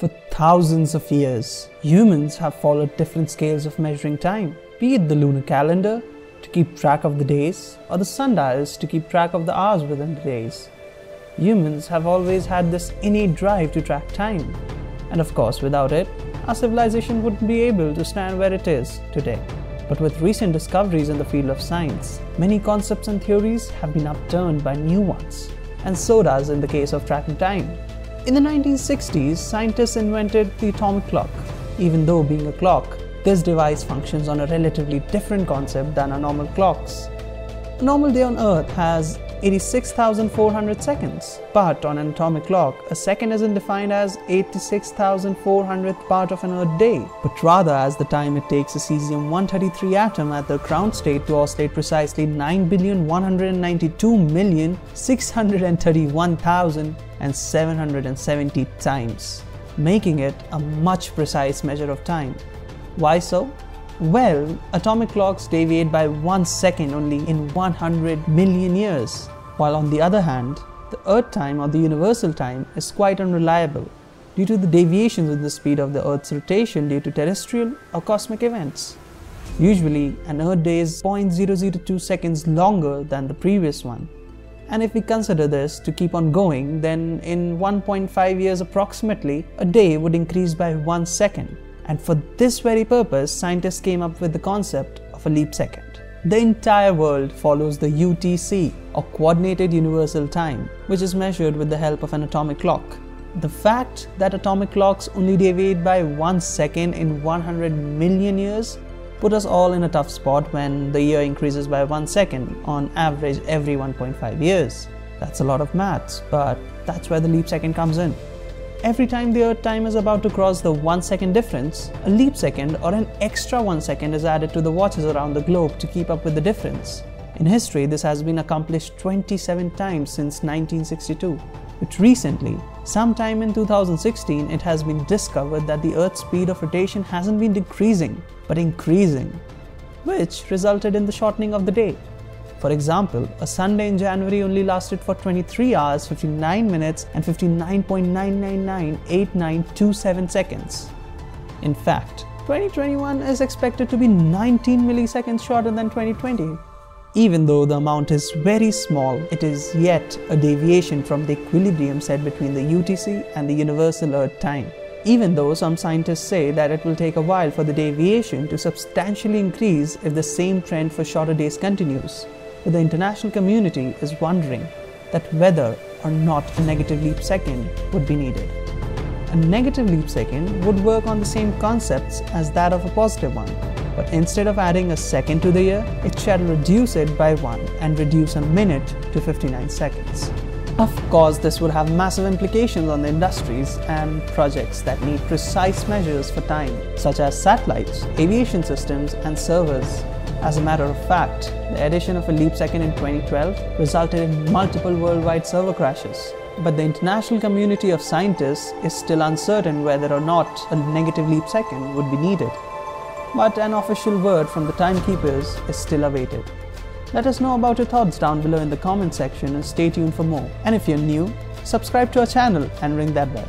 For thousands of years, humans have followed different scales of measuring time, be it the lunar calendar to keep track of the days, or the sundials to keep track of the hours within the days. Humans have always had this innate drive to track time, and of course, without it, our civilization wouldn't be able to stand where it is today. But with recent discoveries in the field of science, many concepts and theories have been upturned by new ones, and so does in the case of tracking time. In the 1960s, scientists invented the atomic clock. Even though being a clock, this device functions on a relatively different concept than our normal clocks. A normal day on Earth has 86,400 seconds, but on an atomic clock, a second isn't defined as 86,400th part of an Earth day, but rather as the time it takes a cesium-133 atom at the ground state to oscillate precisely 9,192,631,770 times, making it a much precise measure of time. Why so? Well, atomic clocks deviate by one second only in 100 million years, while on the other hand, the Earth time or the universal time is quite unreliable due to the deviations in the speed of the Earth's rotation due to terrestrial or cosmic events. Usually, an Earth day is 0.002 seconds longer than the previous one. And if we consider this to keep on going, then in 1.5 years approximately, a day would increase by 1 second. And for this very purpose, scientists came up with the concept of a leap second. The entire world follows the UTC or Coordinated Universal Time, which is measured with the help of an atomic clock. The fact that atomic clocks only deviate by one second in 100 million years put us all in a tough spot when the year increases by one second on average every 1.5 years. That's a lot of maths, but that's where the leap second comes in. Every time the Earth time is about to cross the 1 second difference, a leap second or an extra 1 second is added to the watches around the globe to keep up with the difference. In history, this has been accomplished 27 times since 1962. But recently, sometime in 2016, it has been discovered that the Earth's speed of rotation hasn't been decreasing, but increasing, which resulted in the shortening of the day. For example, a Sunday in January only lasted for 23 hours, 59 minutes, and 59.9998927 seconds. In fact, 2021 is expected to be 19 milliseconds shorter than 2020. Even though the amount is very small, it is yet a deviation from the equilibrium set between the UTC and the Universal Earth Time. Even though some scientists say that it will take a while for the deviation to substantially increase if the same trend for shorter days continues. But the international community is wondering that whether or not a negative leap second would be needed. A negative leap second would work on the same concepts as that of a positive one, but instead of adding a second to the year, it shall reduce it by one and reduce a minute to 59 seconds. Of course, this would have massive implications on the industries and projects that need precise measures for time, such as satellites, aviation systems, and servers. As a matter of fact, the addition of a leap second in 2012 resulted in multiple worldwide server crashes. But the international community of scientists is still uncertain whether or not a negative leap second would be needed. But an official word from the timekeepers is still awaited. Let us know about your thoughts down below in the comment section and stay tuned for more. And if you're new, subscribe to our channel and ring that bell.